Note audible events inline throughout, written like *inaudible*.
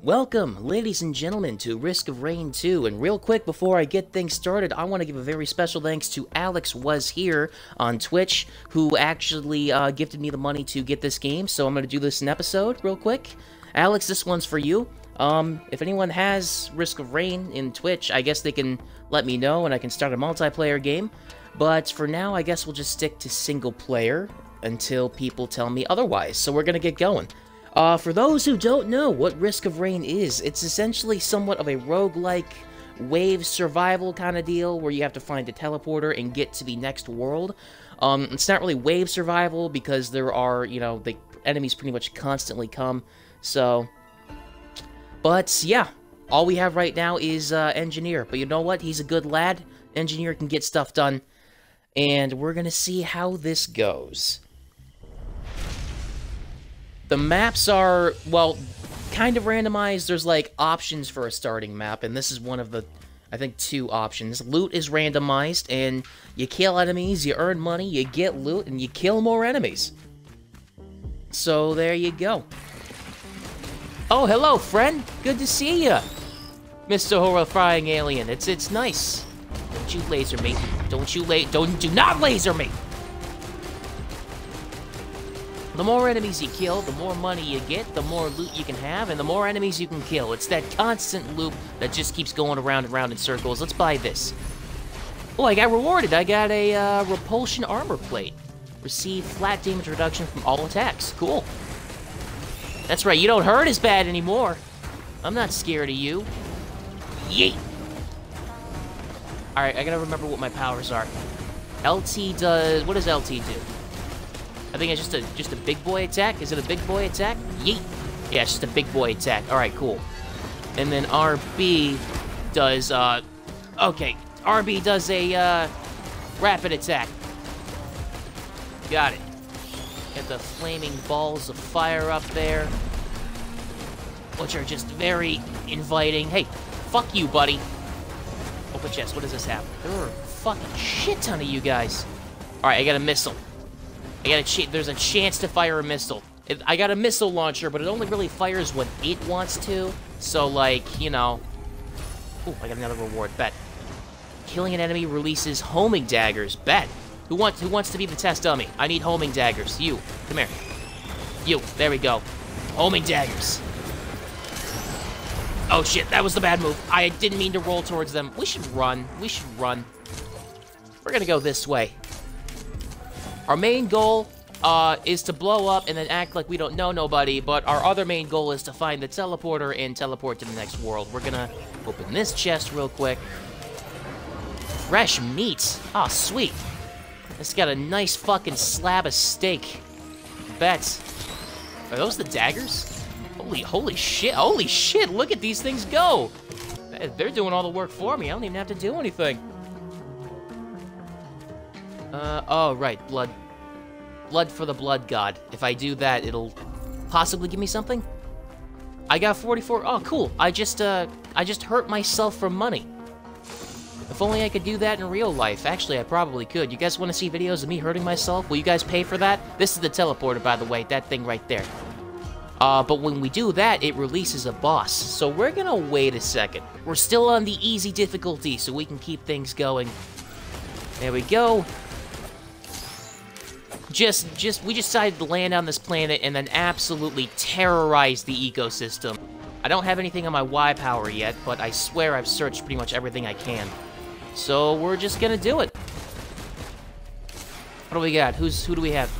Welcome, ladies and gentlemen, to Risk of Rain 2. And real quick, before I get things started, I want to give a very special thanks to Alex Was Here on Twitch, who actually uh, gifted me the money to get this game. So I'm going to do this in episode real quick. Alex, this one's for you. Um, if anyone has Risk of Rain in Twitch, I guess they can let me know and I can start a multiplayer game. But for now, I guess we'll just stick to single player until people tell me otherwise. So we're going to get going. Uh, for those who don't know what Risk of Rain is, it's essentially somewhat of a roguelike wave survival kind of deal where you have to find a teleporter and get to the next world. Um, it's not really wave survival because there are, you know, the enemies pretty much constantly come. So, but yeah, all we have right now is uh, Engineer. But you know what? He's a good lad. Engineer can get stuff done. And we're going to see how this goes. The maps are, well, kind of randomized. There's, like, options for a starting map, and this is one of the, I think, two options. Loot is randomized, and you kill enemies, you earn money, you get loot, and you kill more enemies. So, there you go. Oh, hello, friend. Good to see you, Mr. Horrifying Alien. It's it's nice. Don't you laser me. Don't you la- don't do not laser me! The more enemies you kill, the more money you get, the more loot you can have, and the more enemies you can kill. It's that constant loop that just keeps going around and around in circles. Let's buy this. Oh, I got rewarded. I got a uh, repulsion armor plate. Receive flat damage reduction from all attacks. Cool. That's right, you don't hurt as bad anymore. I'm not scared of you. Yeet! Alright, I gotta remember what my powers are. LT does... What does LT do? I think it's just a just a big boy attack. Is it a big boy attack? Yeet. Yeah, it's just a big boy attack. All right, cool. And then RB does, uh, okay. RB does a, uh, rapid attack. Got it. Get the flaming balls of fire up there. Which are just very inviting. Hey, fuck you, buddy. Open chest, what does this have? There are a fucking shit ton of you guys. Alright, I got a missile. I got a there's a chance to fire a missile. It, I got a missile launcher, but it only really fires when it wants to. So, like, you know... Ooh, I got another reward. Bet. Killing an enemy releases homing daggers. Bet. Who wants who wants to be the test dummy? I need homing daggers. You. Come here. You. There we go. Homing daggers. Oh shit, that was the bad move. I didn't mean to roll towards them. We should run. We should run. We're gonna go this way. Our main goal uh, is to blow up and then act like we don't know nobody, but our other main goal is to find the teleporter and teleport to the next world. We're gonna open this chest real quick. Fresh meat. Oh, sweet. It's got a nice fucking slab of steak. Bet. Are those the daggers? Holy, holy shit. Holy shit, look at these things go. They're doing all the work for me. I don't even have to do anything. Uh, oh, right, blood. Blood for the blood god. If I do that, it'll possibly give me something? I got 44. Oh, cool. I just, uh, I just hurt myself for money. If only I could do that in real life. Actually, I probably could. You guys want to see videos of me hurting myself? Will you guys pay for that? This is the teleporter, by the way. That thing right there. Uh, but when we do that, it releases a boss. So we're gonna wait a second. We're still on the easy difficulty, so we can keep things going. There we go just, just, we decided to land on this planet and then absolutely terrorize the ecosystem. I don't have anything on my Y power yet, but I swear I've searched pretty much everything I can. So we're just gonna do it. What do we got? Who's, who do we have?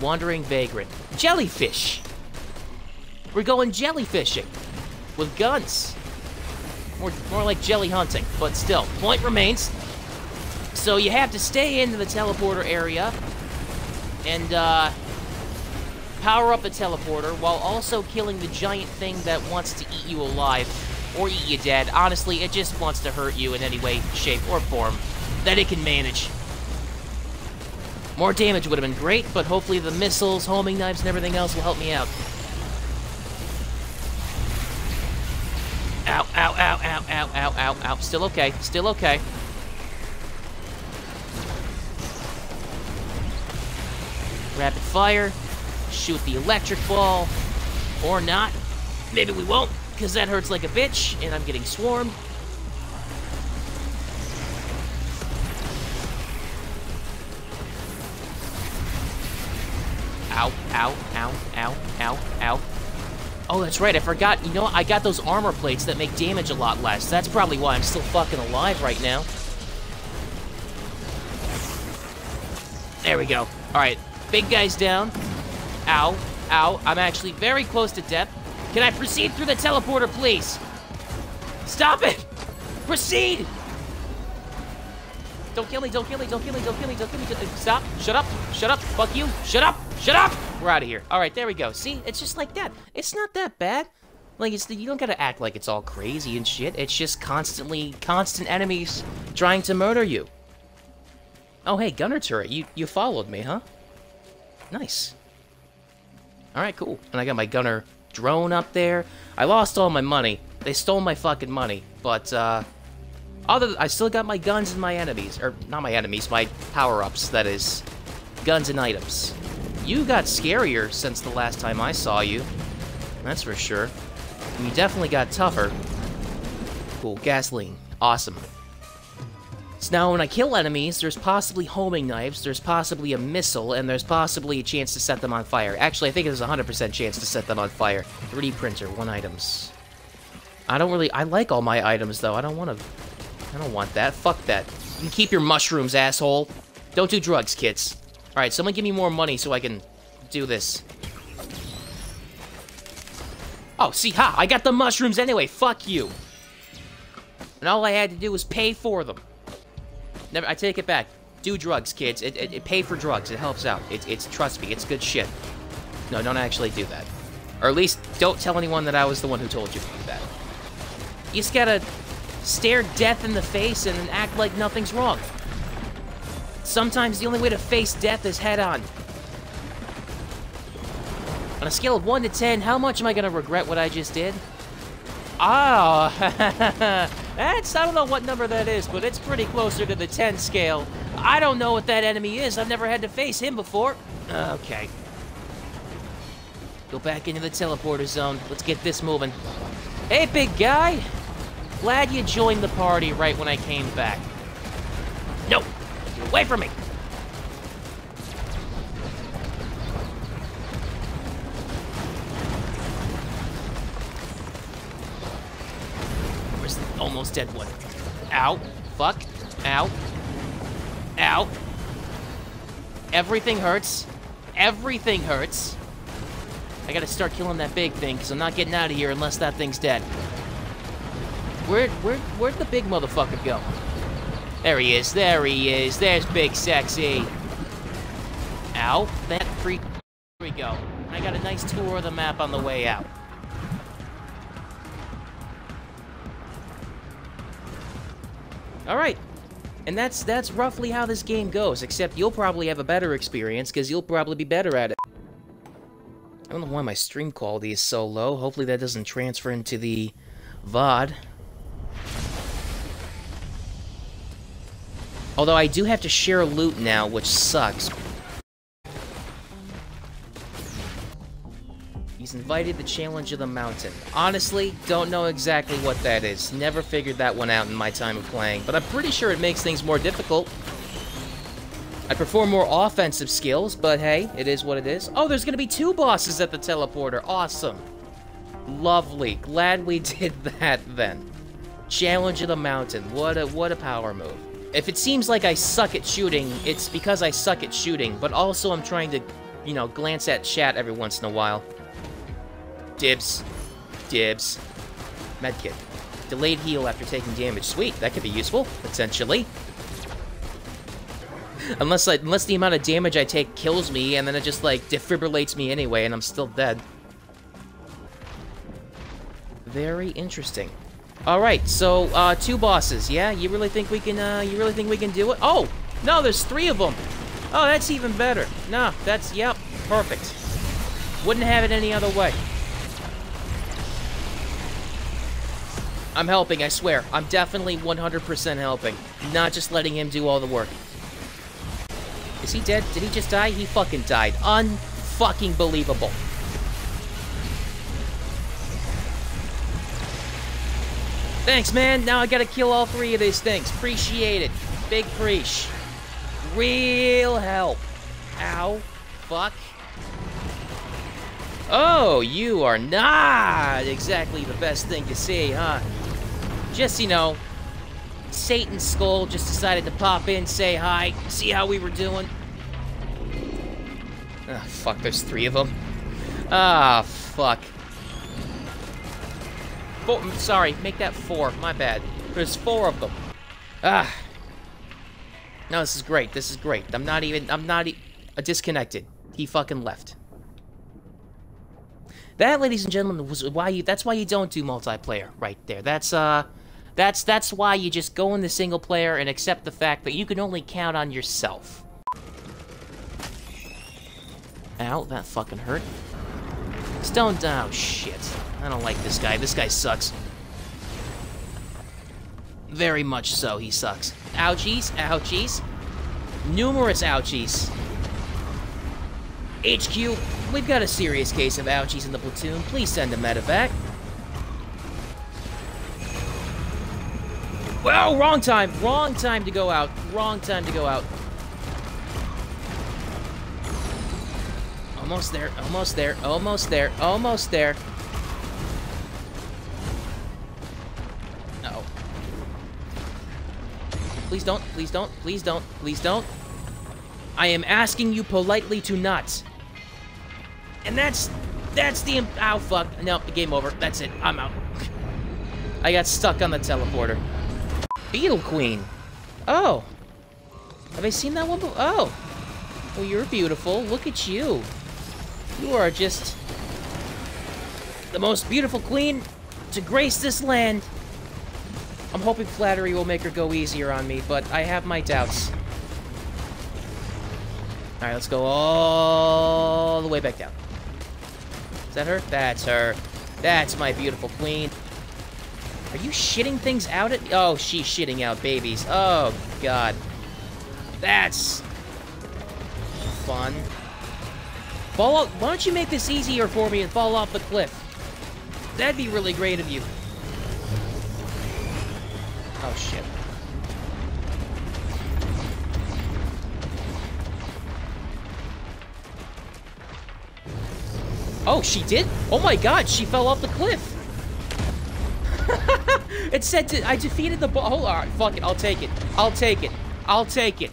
Wandering Vagrant. Jellyfish! We're going jellyfishing. With guns. More, more like jelly hunting, but still. Point remains. So you have to stay into the teleporter area, and uh, power up the teleporter while also killing the giant thing that wants to eat you alive or eat you dead. Honestly, it just wants to hurt you in any way, shape, or form that it can manage. More damage would have been great, but hopefully the missiles, homing knives, and everything else will help me out. Ow, ow, ow, ow, ow, ow, ow, ow. Still okay, still okay. Rapid fire. Shoot the electric ball. Or not. Maybe we won't, because that hurts like a bitch, and I'm getting swarmed. Ow, ow, ow, ow, ow, ow. Oh, that's right, I forgot. You know, I got those armor plates that make damage a lot less. That's probably why I'm still fucking alive right now. There we go. Alright, big guy's down. Ow, ow. I'm actually very close to death. Can I proceed through the teleporter, please? Stop it! Proceed! Don't kill me, don't kill me, don't kill me, don't kill me, don't kill me. Uh, stop, shut up, shut up, fuck you, shut up, shut up! We're out of here. All right, there we go. See, it's just like that. It's not that bad. Like, it's the, you don't gotta act like it's all crazy and shit. It's just constantly, constant enemies trying to murder you. Oh, hey, gunner turret, you, you followed me, huh? Nice. Alright, cool. And I got my gunner drone up there. I lost all my money. They stole my fucking money. But, uh... Other, I still got my guns and my enemies. Or, not my enemies, my power-ups, that is. Guns and items. You got scarier since the last time I saw you. That's for sure. You definitely got tougher. Cool, gasoline. Awesome. So now when I kill enemies, there's possibly homing knives, there's possibly a missile, and there's possibly a chance to set them on fire. Actually, I think there's a 100% chance to set them on fire. 3D printer, one items. I don't really, I like all my items though, I don't want to, I don't want that, fuck that. You can keep your mushrooms, asshole. Don't do drugs, kids. Alright, someone give me more money so I can do this. Oh, see, ha, I got the mushrooms anyway, fuck you. And all I had to do was pay for them. Never, I take it back. Do drugs, kids. It, it, it pay for drugs. It helps out. It's, it's, trust me, it's good shit. No, don't actually do that. Or at least, don't tell anyone that I was the one who told you to do that. You just gotta stare death in the face and act like nothing's wrong. Sometimes the only way to face death is head on. On a scale of 1 to 10, how much am I gonna regret what I just did? Ah, *laughs* that's, I don't know what number that is, but it's pretty closer to the 10 scale. I don't know what that enemy is. I've never had to face him before. Okay. Go back into the teleporter zone. Let's get this moving. Hey, big guy. Glad you joined the party right when I came back. No! Get away from me! Almost dead one. Ow. Fuck. Ow. Ow. Everything hurts. Everything hurts. I gotta start killing that big thing, because I'm not getting out of here unless that thing's dead. Where, where, where'd the big motherfucker go? There he is, there he is, there's Big Sexy. Ow, that freak. Here we go. I got a nice tour of the map on the way out. All right. And that's that's roughly how this game goes, except you'll probably have a better experience because you'll probably be better at it. I don't know why my stream quality is so low. Hopefully that doesn't transfer into the VOD. Although I do have to share loot now, which sucks. Invited the challenge of the mountain. Honestly, don't know exactly what that is. Never figured that one out in my time of playing, but I'm pretty sure it makes things more difficult. I perform more offensive skills, but hey, it is what it is. Oh, there's gonna be two bosses at the teleporter. Awesome. Lovely. Glad we *laughs* did that then. Challenge of the mountain. What a what a power move. If it seems like I suck at shooting, it's because I suck at shooting, but also I'm trying to, you know, glance at chat every once in a while. Dibs. Dibs. Medkit. Delayed heal after taking damage. Sweet, that could be useful, potentially. unless, I, unless the amount of damage I take kills me, and then it just, like, defibrillates me anyway, and I'm still dead. Very interesting. Alright, so, uh, two bosses, yeah? You really think we can, uh, you really think we can do it? Oh! No, there's three of them! Oh, that's even better. No, that's, yep, perfect. Wouldn't have it any other way. I'm helping, I swear. I'm definitely 100% helping. Not just letting him do all the work. Is he dead? Did he just die? He fucking died. Unfucking believable. Thanks, man. Now I gotta kill all three of these things. Appreciate it. Big preach. Real help. Ow. Fuck. Oh, you are not exactly the best thing to see, huh? Just, you know, Satan Skull just decided to pop in, say hi, see how we were doing. Ah, oh, fuck, there's three of them. Ah, fuck. Four, sorry, make that four, my bad. There's four of them. Ah. No, this is great, this is great. I'm not even, I'm not e disconnected. He fucking left. That, ladies and gentlemen, was why you, that's why you don't do multiplayer right there. That's, uh, that's that's why you just go in the single player and accept the fact that you can only count on yourself. Ow, that fucking hurt. Stone. Oh, shit. I don't like this guy. This guy sucks. Very much so, he sucks. Ouchies, ouchies. Numerous ouchies. HQ, we've got a serious case of ouchies in the platoon. Please send a medevac. Well, wrong time. Wrong time to go out. Wrong time to go out. Almost there. Almost there. Almost there. Almost there. Uh oh Please don't. Please don't. Please don't. Please don't. I am asking you politely to not. And that's... That's the... Oh, fuck. No, game over. That's it. I'm out. *laughs* I got stuck on the teleporter. Beetle Queen. Oh. Have I seen that one before? Oh. Well, you're beautiful. Look at you. You are just the most beautiful queen to grace this land. I'm hoping flattery will make her go easier on me, but I have my doubts. Alright, let's go all the way back down. Is that her? That's her. That's my beautiful queen. Are you shitting things out at- Oh, she's shitting out babies. Oh, God. That's... fun. Fall off- Why don't you make this easier for me and fall off the cliff? That'd be really great of you. Oh, shit. Oh, she did? Oh my god, she fell off the cliff! It said to, I defeated the ball. Hold on, fuck it. I'll take it. I'll take it. I'll take it.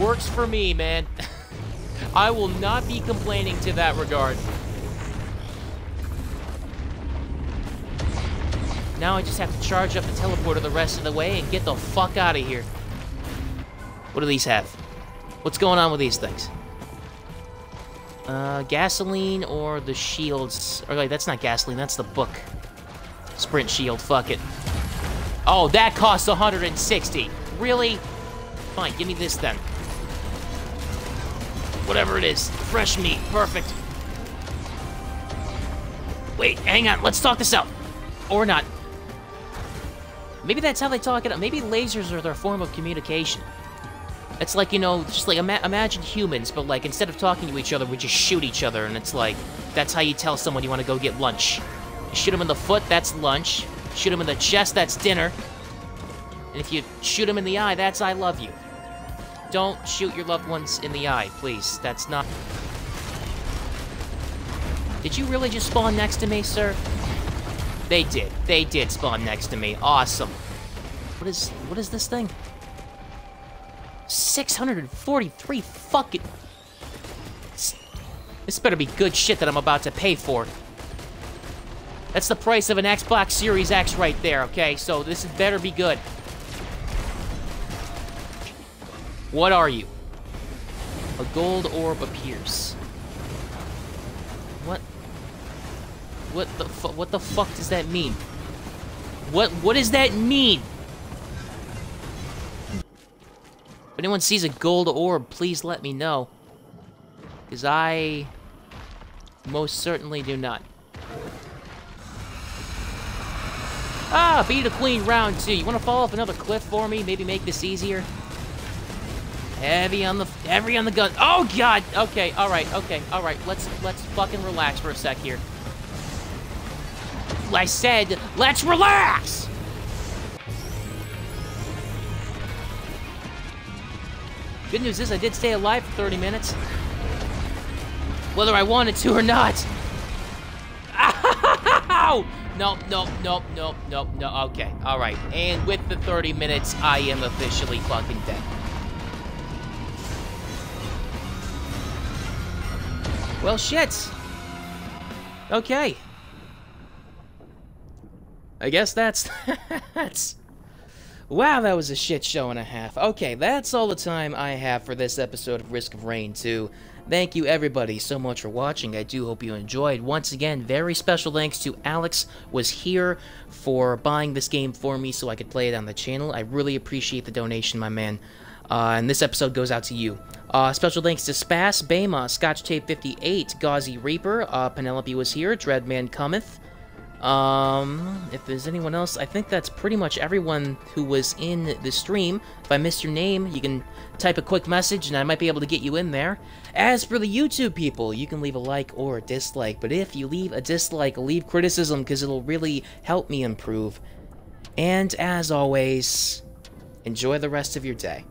Works for me, man. *laughs* I will not be complaining to that regard. Now I just have to charge up the teleporter the rest of the way and get the fuck out of here. What do these have? What's going on with these things? Uh, gasoline or the shields. Or like, that's not gasoline, that's the book. Sprint shield, fuck it. Oh, that costs 160. Really? Fine, give me this then. Whatever it is. Fresh meat, perfect. Wait, hang on, let's talk this out. Or not. Maybe that's how they talk it out. Maybe lasers are their form of communication. It's like, you know, just like, ima imagine humans, but like, instead of talking to each other, we just shoot each other, and it's like, that's how you tell someone you want to go get lunch. Shoot him in the foot, that's lunch. Shoot him in the chest, that's dinner. And if you shoot him in the eye, that's I love you. Don't shoot your loved ones in the eye, please. That's not... Did you really just spawn next to me, sir? They did. They did spawn next to me. Awesome. What is... What is this thing? 643 fucking... This better be good shit that I'm about to pay for. That's the price of an Xbox Series X right there, okay? So this better be good. What are you? A gold orb appears. What? What the what the fuck does that mean? What what does that mean? If anyone sees a gold orb, please let me know. Because I most certainly do not. Ah, Beetle Queen round two. You want to fall off another cliff for me? Maybe make this easier? Heavy on the heavy on the gun. Oh god. Okay. All right. Okay. All right. Let's let's fucking relax for a sec here. I said, let's relax! Good news is I did stay alive for 30 minutes. Whether I wanted to or not. *laughs* Ow! No, nope, nope, nope, nope, no. Okay, alright. And with the 30 minutes, I am officially fucking dead. Well, shit. Okay. I guess that's... *laughs* that's... Wow, that was a shit show and a half. Okay, that's all the time I have for this episode of Risk of Rain 2. Thank you everybody so much for watching. I do hope you enjoyed. Once again, very special thanks to Alex was here for buying this game for me so I could play it on the channel. I really appreciate the donation, my man. Uh, and this episode goes out to you. Uh, special thanks to Spas, Bama, Scotch Tape 58, Gauzy Reaper, uh, Penelope was here, Dreadman Cometh, um, if there's anyone else, I think that's pretty much everyone who was in the stream. If I missed your name, you can type a quick message and I might be able to get you in there. As for the YouTube people, you can leave a like or a dislike, but if you leave a dislike, leave criticism because it'll really help me improve. And as always, enjoy the rest of your day.